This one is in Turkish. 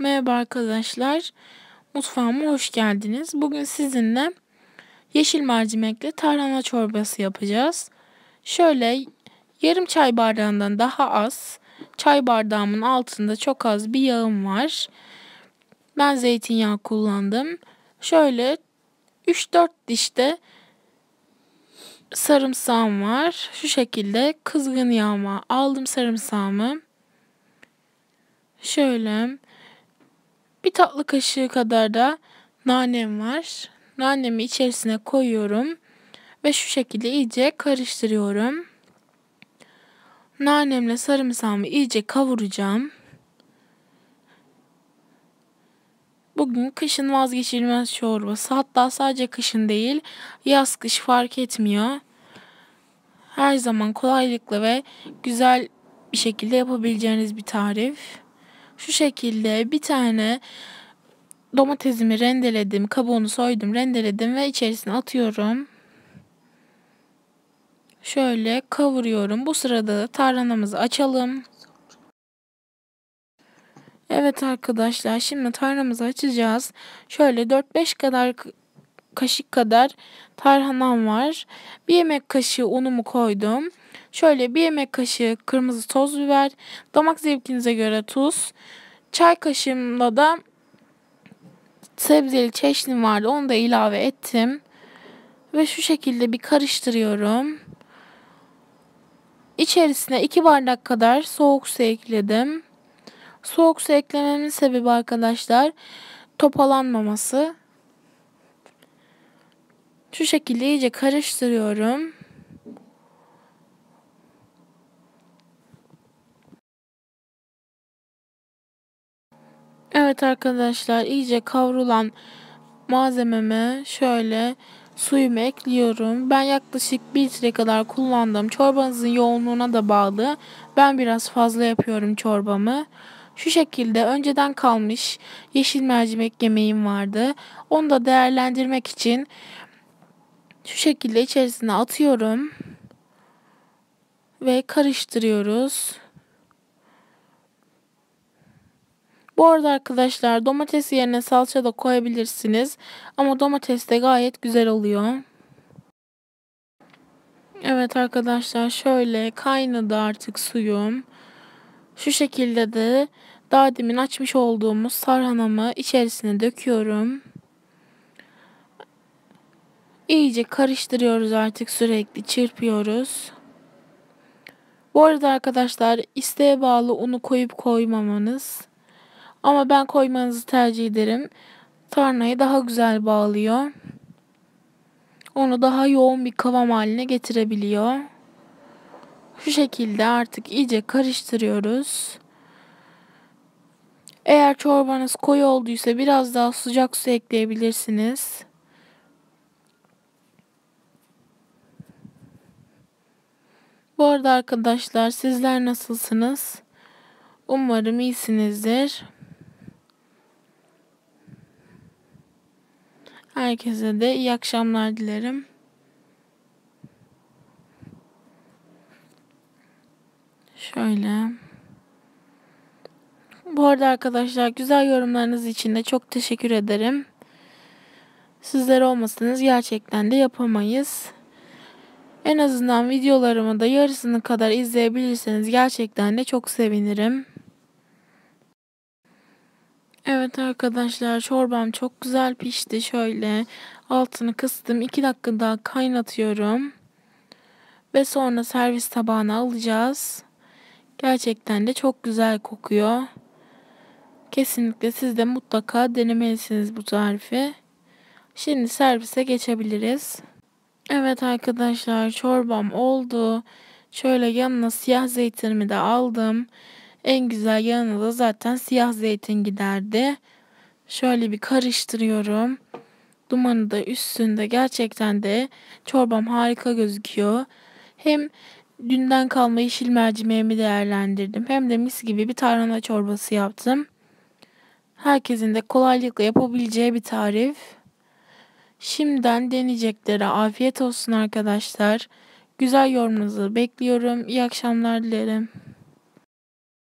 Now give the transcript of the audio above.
Merhaba arkadaşlar. Mutfağıma hoş geldiniz. Bugün sizinle yeşil mercimekli tarhana çorbası yapacağız. Şöyle yarım çay bardağından daha az, çay bardağımın altında çok az bir yağım var. Ben zeytinyağı kullandım. Şöyle 3-4 dişte sarımsağım var. Şu şekilde kızgın yağma aldım sarımsağımı. Şöyle bir tatlı kaşığı kadar da nanem var. Nanemi içerisine koyuyorum ve şu şekilde iyice karıştırıyorum. Nanemle sarımsağımı iyice kavuracağım. Bugün kışın vazgeçilmez çorbası. Hatta sadece kışın değil, yaz kış fark etmiyor. Her zaman kolaylıkla ve güzel bir şekilde yapabileceğiniz bir tarif. Şu şekilde bir tane domatesimi rendeledim, kabuğunu soydum, rendeledim ve içerisine atıyorum. Şöyle kavuruyorum. Bu sırada tarhanamızı açalım. Evet arkadaşlar şimdi tarhanamızı açacağız. Şöyle 4-5 kadar kaşık kadar tarhanam var. Bir yemek kaşığı unumu koydum. Şöyle bir yemek kaşığı kırmızı toz biber, damak zevkinize göre tuz, çay kaşığımla da sebzeli çeşnim vardı. Onu da ilave ettim. Ve şu şekilde bir karıştırıyorum. İçerisine 2 bardak kadar soğuk su ekledim. Soğuk su eklememin sebebi arkadaşlar topalanmaması. Şu şekilde iyice karıştırıyorum. Evet arkadaşlar iyice kavrulan malzememe şöyle suyumu ekliyorum. Ben yaklaşık 1 litre kadar kullandım. Çorbanızın yoğunluğuna da bağlı. Ben biraz fazla yapıyorum çorbamı. Şu şekilde önceden kalmış yeşil mercimek yemeğim vardı. Onu da değerlendirmek için şu şekilde içerisine atıyorum. Ve karıştırıyoruz. Bu arada arkadaşlar domates yerine salça da koyabilirsiniz. Ama domates de gayet güzel oluyor. Evet arkadaşlar şöyle kaynadı artık suyum. Şu şekilde de daha demin açmış olduğumuz sarhanamı içerisine döküyorum. İyice karıştırıyoruz artık sürekli çırpıyoruz. Bu arada arkadaşlar isteğe bağlı unu koyup koymamanız. Ama ben koymanızı tercih ederim. Tarnayı daha güzel bağlıyor. Onu daha yoğun bir kıvam haline getirebiliyor. Şu şekilde artık iyice karıştırıyoruz. Eğer çorbanız koyu olduysa biraz daha sıcak su ekleyebilirsiniz. Bu arada arkadaşlar sizler nasılsınız? Umarım iyisinizdir. Herkese de iyi akşamlar dilerim. Şöyle. Bu arada arkadaşlar güzel yorumlarınız için de çok teşekkür ederim. Sizler olmasanız gerçekten de yapamayız. En azından videolarımı da yarısını kadar izleyebilirseniz gerçekten de çok sevinirim. Evet arkadaşlar çorbam çok güzel pişti. Şöyle altını kıstım. 2 dakika daha kaynatıyorum. Ve sonra servis tabağına alacağız. Gerçekten de çok güzel kokuyor. Kesinlikle siz de mutlaka denemelisiniz bu tarifi. Şimdi servise geçebiliriz. Evet arkadaşlar çorbam oldu. Şöyle yanına siyah zeytinimi de aldım. En güzel yanına da zaten siyah zeytin giderdi. Şöyle bir karıştırıyorum. Dumanı da üstünde gerçekten de çorbam harika gözüküyor. Hem dünden kalma yeşil mercimeğimi değerlendirdim. Hem de mis gibi bir tarhana çorbası yaptım. Herkesin de kolaylıkla yapabileceği bir tarif. Şimdiden deneyeceklere afiyet olsun arkadaşlar. Güzel yorumunuzu bekliyorum. İyi akşamlar dilerim.